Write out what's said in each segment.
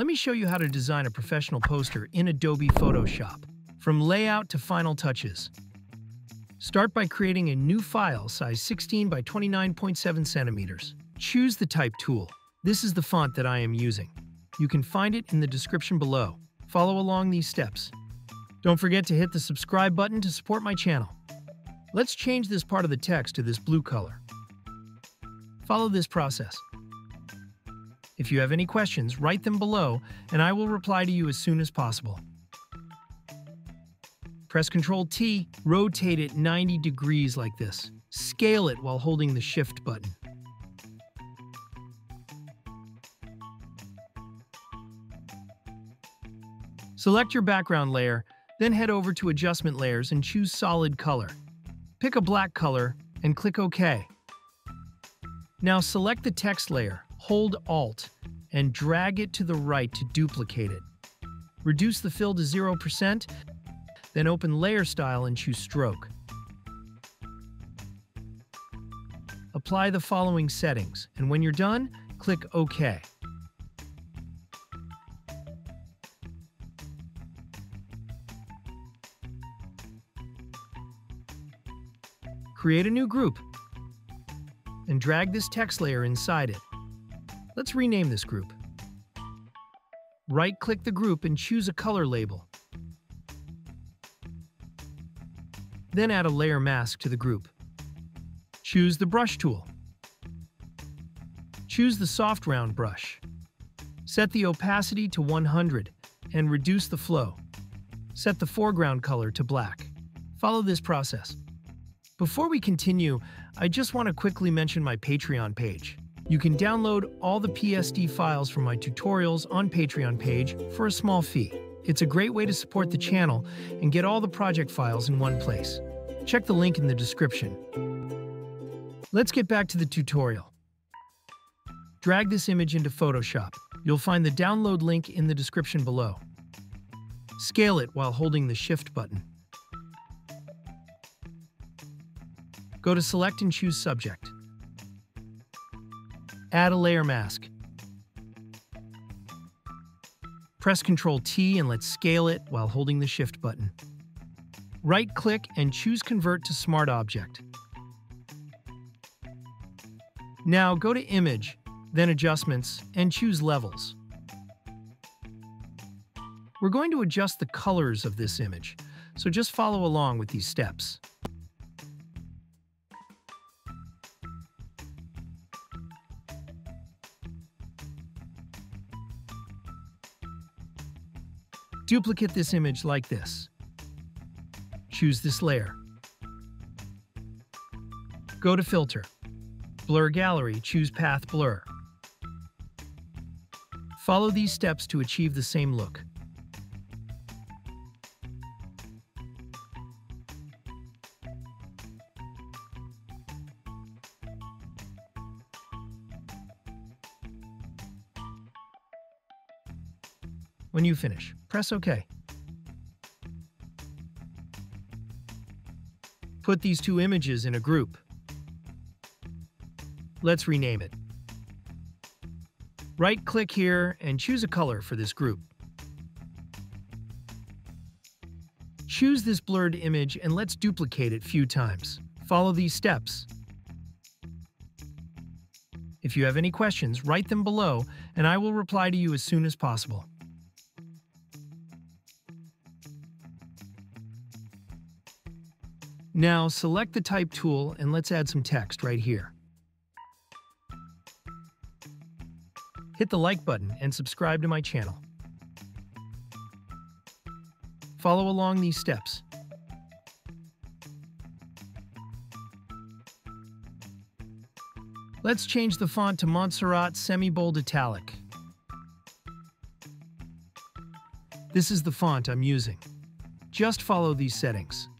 Let me show you how to design a professional poster in Adobe Photoshop, from layout to final touches. Start by creating a new file size 16 by 29.7 centimeters. Choose the Type tool. This is the font that I am using. You can find it in the description below. Follow along these steps. Don't forget to hit the subscribe button to support my channel. Let's change this part of the text to this blue color. Follow this process. If you have any questions, write them below and I will reply to you as soon as possible. Press Ctrl T, rotate it 90 degrees like this. Scale it while holding the Shift button. Select your background layer, then head over to Adjustment Layers and choose Solid Color. Pick a black color and click OK. Now select the text layer, hold Alt, and drag it to the right to duplicate it. Reduce the fill to 0%, then open Layer Style and choose Stroke. Apply the following settings, and when you're done, click OK. Create a new group and drag this text layer inside it. Let's rename this group. Right-click the group and choose a color label. Then add a layer mask to the group. Choose the Brush tool. Choose the Soft Round brush. Set the opacity to 100 and reduce the flow. Set the foreground color to black. Follow this process. Before we continue, I just want to quickly mention my Patreon page. You can download all the PSD files from my tutorials on Patreon page for a small fee. It's a great way to support the channel and get all the project files in one place. Check the link in the description. Let's get back to the tutorial. Drag this image into Photoshop. You'll find the download link in the description below. Scale it while holding the Shift button. Go to Select and choose Subject. Add a layer mask. Press Ctrl T and let's scale it while holding the Shift button. Right-click and choose Convert to Smart Object. Now go to Image, then Adjustments, and choose Levels. We're going to adjust the colors of this image, so just follow along with these steps. Duplicate this image like this. Choose this layer. Go to Filter. Blur Gallery, choose Path Blur. Follow these steps to achieve the same look. When you finish, press OK. Put these two images in a group. Let's rename it. Right-click here and choose a color for this group. Choose this blurred image and let's duplicate it few times. Follow these steps. If you have any questions, write them below and I will reply to you as soon as possible. Now select the Type tool and let's add some text right here. Hit the like button and subscribe to my channel. Follow along these steps. Let's change the font to Montserrat Semi-Bold Italic. This is the font I'm using. Just follow these settings.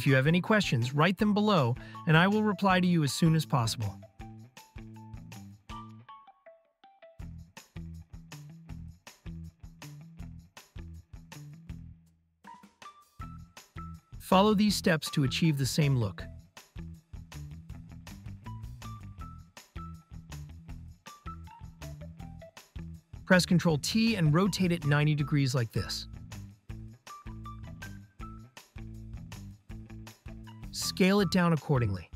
If you have any questions, write them below and I will reply to you as soon as possible. Follow these steps to achieve the same look. Press Ctrl T and rotate it 90 degrees like this. Scale it down accordingly.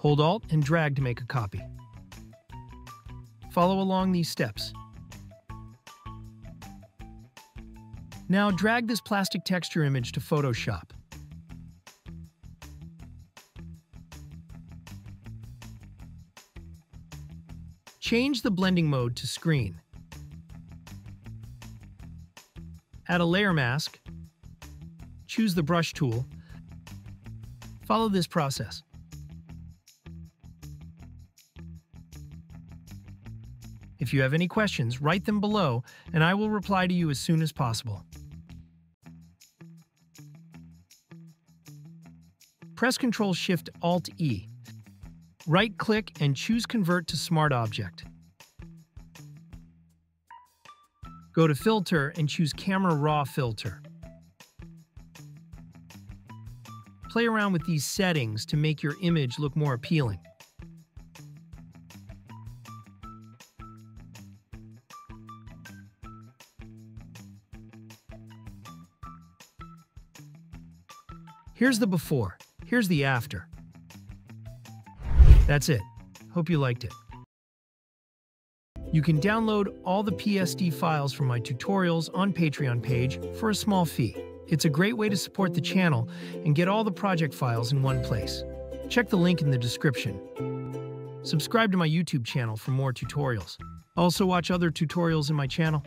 Hold Alt and drag to make a copy. Follow along these steps. Now drag this plastic texture image to Photoshop. Change the blending mode to screen. Add a layer mask. Choose the brush tool. Follow this process. If you have any questions, write them below and I will reply to you as soon as possible. Press Ctrl Shift Alt E. Right click and choose Convert to Smart Object. Go to Filter and choose Camera Raw Filter. Play around with these settings to make your image look more appealing. Here's the before, here's the after. That's it. Hope you liked it. You can download all the PSD files from my tutorials on Patreon page for a small fee. It's a great way to support the channel and get all the project files in one place. Check the link in the description. Subscribe to my YouTube channel for more tutorials. Also watch other tutorials in my channel.